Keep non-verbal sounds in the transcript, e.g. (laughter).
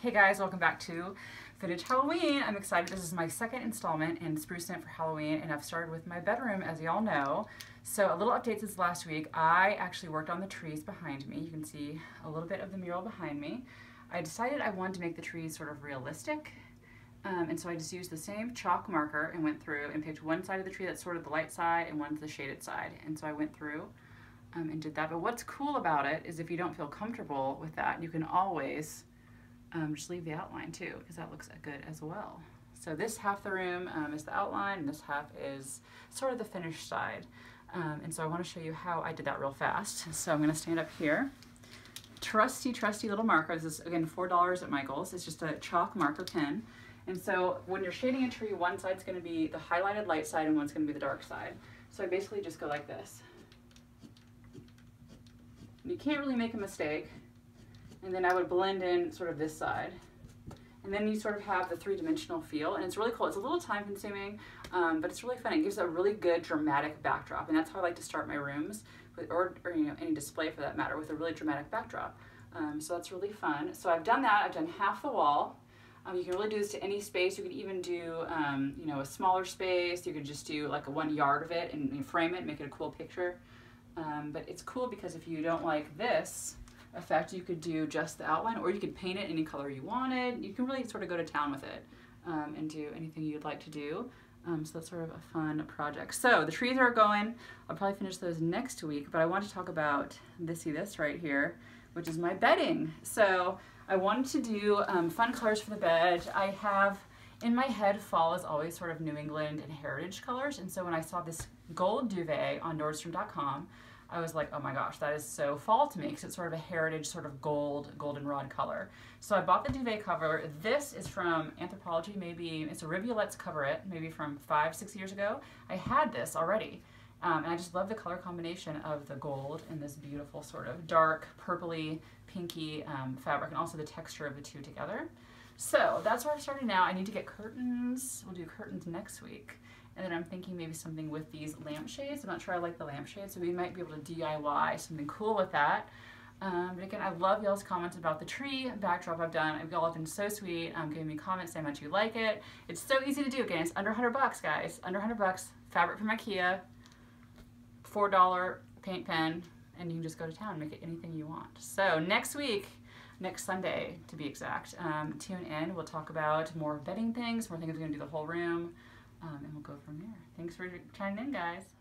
Hey guys, welcome back to Vintage Halloween. I'm excited. This is my second installment in Sprucing It for Halloween, and I've started with my bedroom, as y'all know. So a little update since last week. I actually worked on the trees behind me. You can see a little bit of the mural behind me. I decided I wanted to make the trees sort of realistic, um, and so I just used the same chalk marker and went through and picked one side of the tree that's sort of the light side and one's the shaded side. And so I went through um, and did that. But what's cool about it is if you don't feel comfortable with that, you can always um, just leave the outline too, because that looks good as well. So this half the room um, is the outline, and this half is sort of the finished side. Um, and so I want to show you how I did that real fast. (laughs) So I'm going to stand up here. Trusty, trusty little marker. This is, again, $4 at Michael's. It's just a chalk marker pen. And so when you're shading a tree, one side's going to be the highlighted light side and one's going to be the dark side. So I basically just go like this. You can't really make a mistake and then I would blend in sort of this side. And then you sort of have the three-dimensional feel, and it's really cool. It's a little time-consuming, um, but it's really fun. It gives a really good dramatic backdrop, and that's how I like to start my rooms, with, or, or you know any display for that matter, with a really dramatic backdrop. Um, so that's really fun. So I've done that. I've done half the wall. Um, you can really do this to any space. You could even do, um, you know, a smaller space. You could just do like a one yard of it and, frame it, make it a cool picture. Um, but it's cool because if you don't like this, effect, you could do just the outline or you could paint it any color you wanted. You can really sort of go to town with it um, and do anything you'd like to do. Um, so that's sort of a fun project. So the trees are going. I'll probably finish those next week, but I want to talk about this, see this right here, which is my bedding. So I wanted to do um, fun colors for the bed. I have in my head fall is always sort of New England and heritage colors. And so when I saw this gold duvet on Nordstrom.com, I was like, oh my gosh, that is so fall to me because it's sort of a heritage sort of gold, goldenrod color. So I bought the duvet cover. This is from Anthropologie, maybe, it's a Rivulet's Cover It, maybe from five, six years ago. I had this already. Um, and I just love the color combination of the gold and this beautiful sort of dark, purpley, pinky um, fabric, and also the texture of the two together. So that's where I'm starting now. I need to get curtains. We'll do curtains next week. And then I'm thinking maybe something with these lampshades. I'm not sure I like the lampshades, so we might be able to DIY something cool with that. Um, but again, I love y'all's comments about the tree backdrop I've done. Y'all have been so sweet, um, giving me comments saying how much you like it. It's so easy to do. Again, it's under 100 bucks, guys. Under 100 bucks. Fabric from Ikea. $4 paint pen. And you can just go to town and make it anything you want. So next week, next Sunday to be exact, um, tune in. We'll talk about more bedding things, more things we're going to do the whole room um, and we'll go from there. Thanks for chiming in, guys.